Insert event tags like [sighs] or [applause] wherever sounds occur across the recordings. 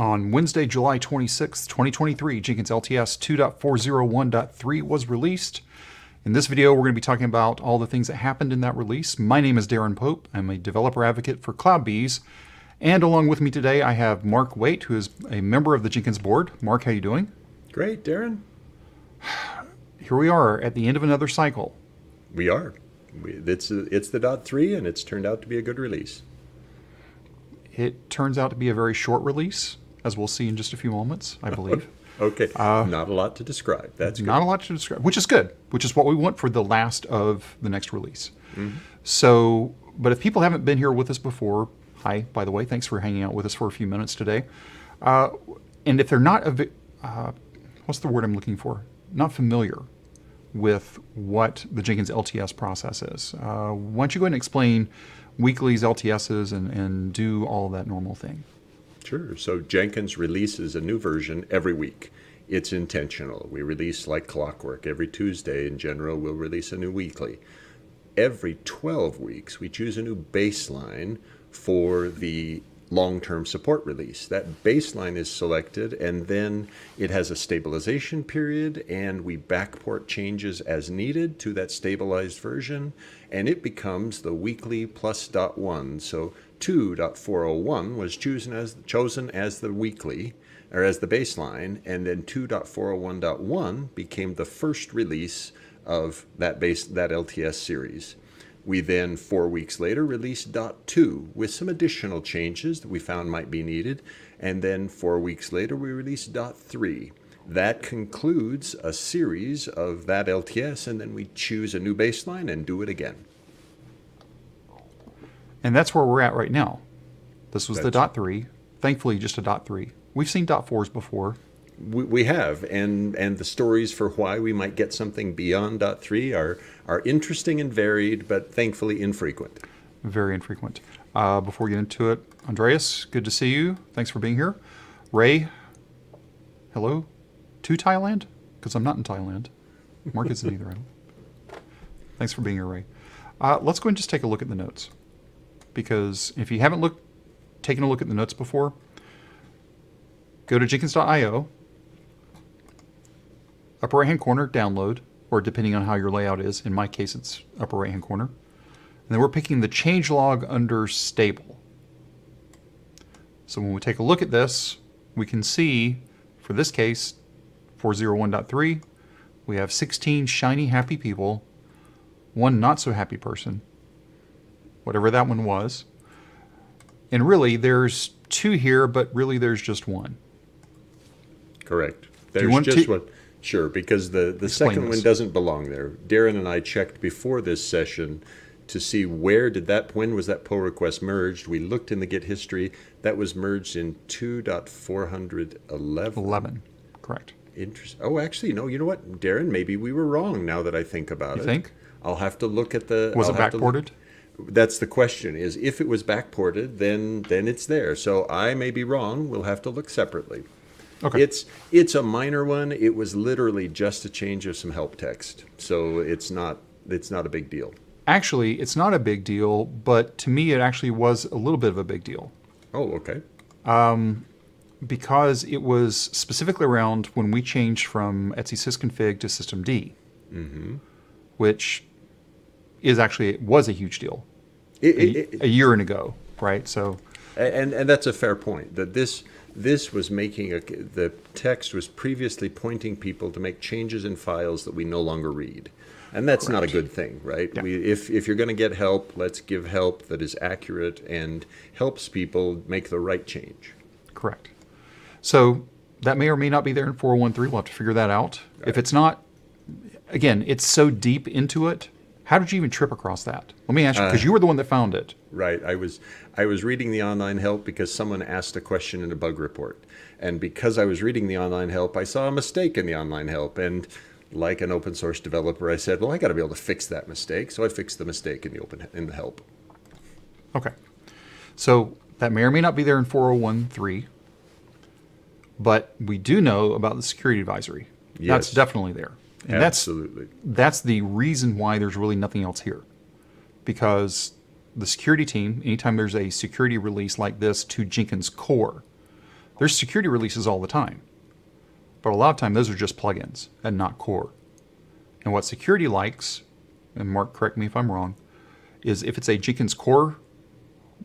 On Wednesday, July 26, 2023, Jenkins LTS 2.401.3 was released. In this video, we're going to be talking about all the things that happened in that release. My name is Darin Pope. I'm a developer advocate for CloudBees. And along with me today, I have Mark Waite, who is a member of the Jenkins board. Mark, how you doing? Great, Darin. [sighs] Here we are at the end of another cycle. We are. It's, it's the dot three, and it's turned out to be a good release. It turns out to be a very short release as we'll see in just a few moments, I believe. [laughs] okay, uh, not a lot to describe. That's not good. a lot to describe, which is good, which is what we want for the last of the next release. Mm-hmm. So, but if people haven't been here with us before, hi, by the way, thanks for hanging out with us for a few minutes today. Uh, and if they're not, uh, what's the word I'm looking for? Not familiar with what the Jenkins LTS process is. Uh, why don't you go ahead and explain weeklies, LTSs, and, and do all that normal thing? Sure. So Jenkins releases a new version every week. It's intentional. We release like clockwork. Every Tuesday, in general, we'll release a new weekly. Every 12 weeks, we choose a new baseline for the long term support release. That baseline is selected, and then it has a stabilization period, and we backport changes as needed to that stabilized version, and it becomes the weekly plus dot one. So 2.401 was chosen as chosen as the weekly or as the baseline, and then 2.401.1 became the first release of that base that LTS series. We then, four weeks later, released .2 with some additional changes that we found might be needed, and then four weeks later we released .3. That concludes a series of that LTS, and then we choose a new baseline and do it again. And that's where we're at right now. This was that's the dot three. Thankfully, just a dot three. We've seen dot fours before. We, we have, and and the stories for why we might get something beyond dot three are are interesting and varied, but thankfully infrequent. Very infrequent. Uh, before we get into it, Andreas, good to see you. Thanks for being here. Ray, hello, to Thailand because I'm not in Thailand. Mark isn't either. Thanks for being here, Ray. Uh, let's go and just take a look at the notes because if you haven't looked, taken a look at the notes before, go to jenkins.io, upper right hand corner, download, or depending on how your layout is, in my case it's upper right hand corner. And then we're picking the changelog under stable. So when we take a look at this, we can see, for this case, 401.3, we have 16 shiny happy people, one not so happy person, whatever that one was. And really, there's two here, but really there's just one. Correct. There's just one. Sure, because the, the second this. one doesn't belong there. Darin and I checked before this session to see where did that when was that pull request merged. We looked in the Git history. That was merged in 2.411. 11, correct. Interesting. Oh, actually, no. You know what, Darin? Maybe we were wrong. Now that I think about you it, you think? I'll have to look at the. Was I'll it backported? That's the question is if it was backported then then it's there. So i may be wrong. We'll have to look separately. Okay. It's it's a minor one. It was literally just a change of some help text. So it's not it's not a big deal. Actually it's not a big deal but to me it actually was a little bit of a big deal. Oh okay. Um, because it was specifically around when we changed from etc sysconfig to systemd mm-hmm. which is actually was a huge deal it, it, a, a, year and ago, right? So, and and that's a fair point. That this this was making a the text was previously pointing people to make changes in files that we no longer read, and that's Correct. not a good thing, right? Yeah. We, if if you're going to get help, let's give help that is accurate and helps people make the right change. Correct. So that may or may not be there in 413. We'll have to figure that out. Right. If it's not, again, it's so deep into it how did you even trip across that? Let me ask you, because uh, you were the one that found it. Right. I was I was reading the online help because someone asked a question in a bug report, and because I was reading the online help, I saw a mistake in the online help, and like an open source developer, I said, "Well, I got to be able to fix that mistake." So I fixed the mistake in the open in the help. Okay. So that may or may not be there in 401.3, but we do know about the security advisory. Yes. That's definitely there. And Absolutely. That's, that's the reason why there's really nothing else here. Because the security team, anytime there's a security release like this to Jenkins core, There's security releases all the time, but a lot of time those are just plugins and not core. And what security likes, and Mark, correct me if I'm wrong, is if it's a Jenkins core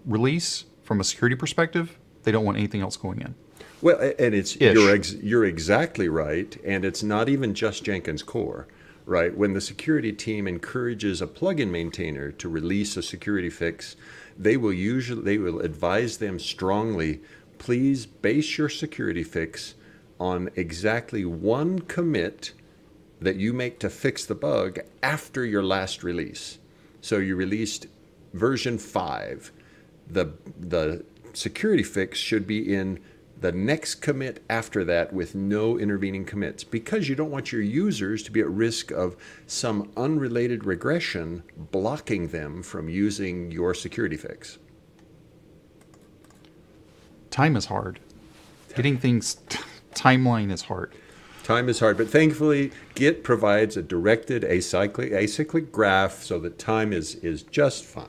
release from a security perspective, they don't want anything else going in. Well, and it's Ish. you're ex- you're exactly right, and it's not even just Jenkins core, right? When the security team encourages a plugin maintainer to release a security fix, they will usually they will advise them strongly, please base your security fix on exactly one commit that you make to fix the bug after your last release. So you released version 5. The the security fix should be in the next commit after that with no intervening commits because you don't want your users to be at risk of some unrelated regression blocking them from using your security fix. Time is hard. Getting things [laughs] timeline is hard. Time is hard, but thankfully Git provides a directed acyclic acyclic graph so that time is is just fine.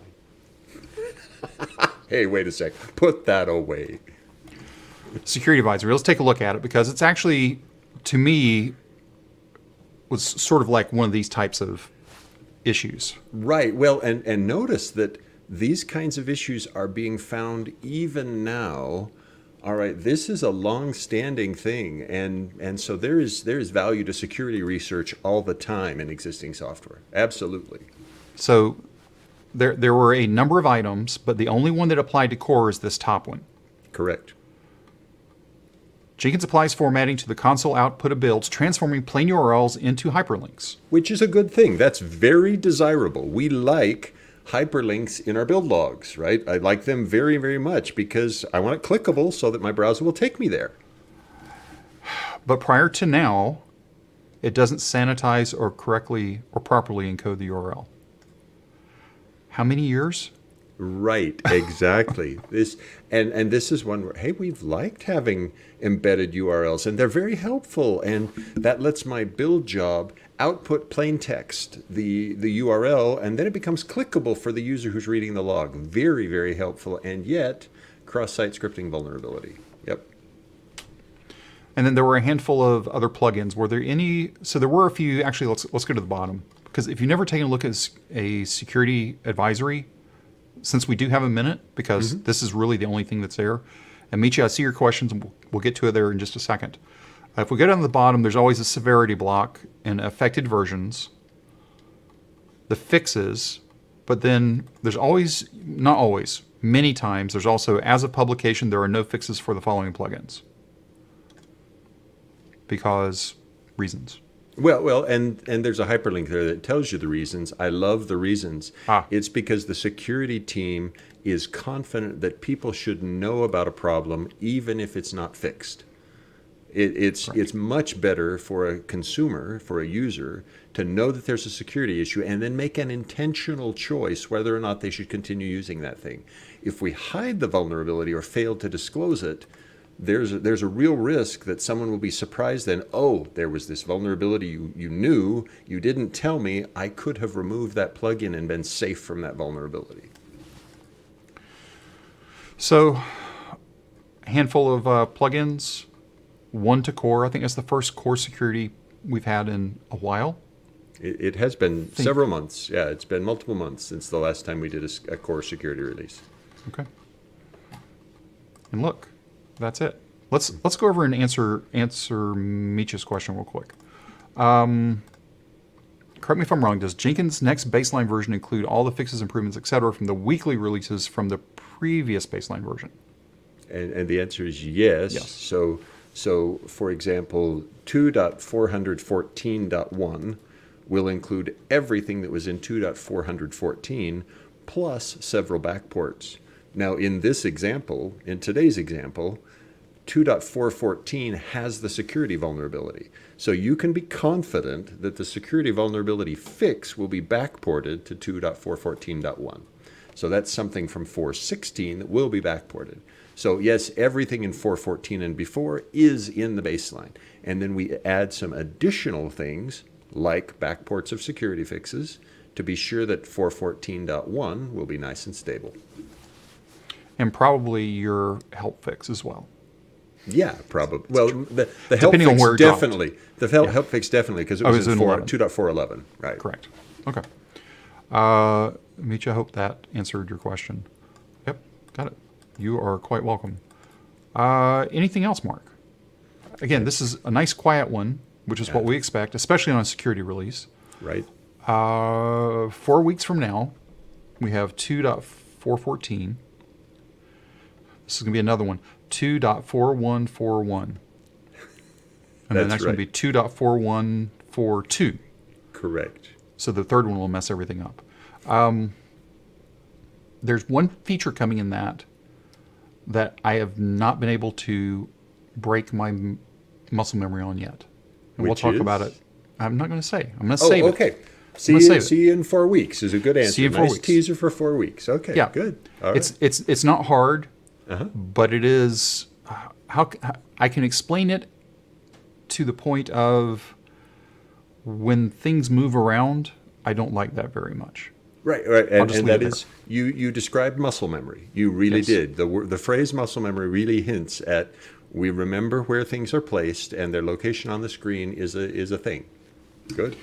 [laughs] hey, wait a sec. Put that away. Security advisory. Let's take a look at it because it's actually, to me, was sort of like one of these types of issues. Right. Well, and and notice that these kinds of issues are being found even now. All right, this is a long-standing thing, and and so there is there is value to security research all the time in existing software. Absolutely. So there there were a number of items, but the only one that applied to core is this top one. Correct. Jenkins applies formatting to the console output of builds, transforming plain URLs into hyperlinks. Which is a good thing. That's very desirable. We like hyperlinks in our build logs, right? I like them very, very much because I want it clickable so that my browser will take me there. But prior to now, it doesn't sanitize or correctly or properly encode the URL. How many years? Right, exactly. [laughs] this and and this is one where hey, we've liked having embedded URLs and they're very helpful and that lets my build job output plain text the the URL and then it becomes clickable for the user who's reading the log. Very very helpful and yet cross-site scripting vulnerability. Yep. And then there were a handful of other plugins. Were there any? So there were a few. Actually, let's let's go to the bottom because if you've never taken a look at a security advisory, since we do have a minute, because this is really the only thing that's there. And Michi, I see your questions, and we'll, get to it there in just a second. Uh, if we go down to the bottom, there's always a severity block and affected versions, the fixes, but then there's always, not always, many times, there's also as of publication, there are no fixes for the following plugins because reasons. Well, well, and and there's a hyperlink there that tells you the reasons. I love the reasons. Ah. It's because the security team is confident that people should know about a problem even if it's not fixed. It, it's it's much better for a consumer, for a user, to know that there's a security issue and then make an intentional choice whether or not they should continue using that thing. If we hide the vulnerability or fail to disclose it, there's a, there's a real risk that someone will be surprised then oh there was this vulnerability you, you knew you didn't tell me i could have removed that plugin and been safe from that vulnerability So, a handful of uh, plugins, one to core. I think that's the first core security we've had in a while. it, it has been several months yeah it's been multiple months since the last time we did a core security release Okay. And look, that's it. Let's let's go over and answer answer Meech's question real quick. Um, correct me if I'm wrong. Does Jenkins' next baseline version include all the fixes, improvements, etc., from the weekly releases from the previous baseline version? And, and the answer is yes. Yes. So, so for example, 2.414.1 will include everything that was in 2.414 plus several backports. Now, in this example, in today's example, 2.414 has the security vulnerability. So you can be confident that the security vulnerability fix will be backported to 2.414.1. So that's something from 416 that will be backported. So yes, everything in 414 and before is in the baseline. And then we add some additional things like backports of security fixes to be sure that 414.1 will be nice and stable. And probably your help fix as well. Yeah, probably. Well, the, the help Depending on fix where it dropped. definitely. The help, help fix definitely because it Oh, was it was in in 4, 11. 2.411. Right. Correct. Okay. Uh, Mitch, I hope that answered your question. Yep, got it. You are quite welcome. Uh, anything else, Mark? Again, this is a nice quiet one, which is what we expect, especially on a security release. Right. Uh, four weeks from now, we have 2.414. This is going to be another one, 2.4141. And the That's next one will be 2.4142. Correct. So the third one will mess everything up. Um, there's one feature coming in that that I have not been able to break my m- muscle memory on yet. And we'll talk is? about it. I'm not going to say. I'm going to Oh, save it. okay. See you, see you in four weeks is a good answer. See you in four nice weeks. teaser for four weeks. Okay, Yeah, good. All right. It's it's it's not hard, Uh-huh. but it is. uh, How, how I can explain it to the point of when things move around, I don't like that very much. Right, right, and, and that is you. You described muscle memory. You really Yes. did. the The phrase muscle memory really hints at we remember where things are placed, and their location on the screen is a is a thing. Good.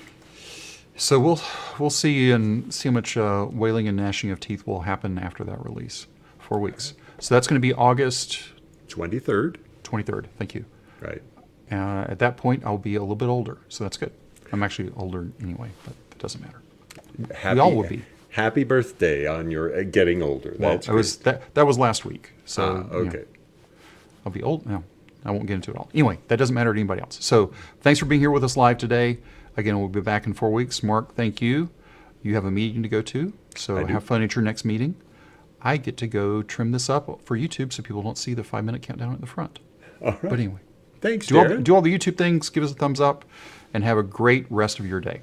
So we'll we'll see and see how much uh, wailing and gnashing of teeth will happen after that release. Four weeks. So that's going to be August Twenty third. 23rd. Thank you. Right. Uh, at that point, I'll be a little bit older, so that's good. I'm actually older anyway, but it doesn't matter. Happy, all will be. Happy birthday on your uh, getting older. Well, That's was that that was last week, so Ah, you know, okay. I'll be old. now. I won't get into it all. Anyway, that doesn't matter to anybody else. So thanks for being here with us live today. Again, we'll be back in four weeks. Mark, thank you. You have a meeting to go to, so have fun at your next meeting. I get to go trim this up for YouTube so people don't see the five minute countdown at the front. All right. But anyway, Thanks, do all, do all the YouTube things, give us a thumbs up, and have a great rest of your day.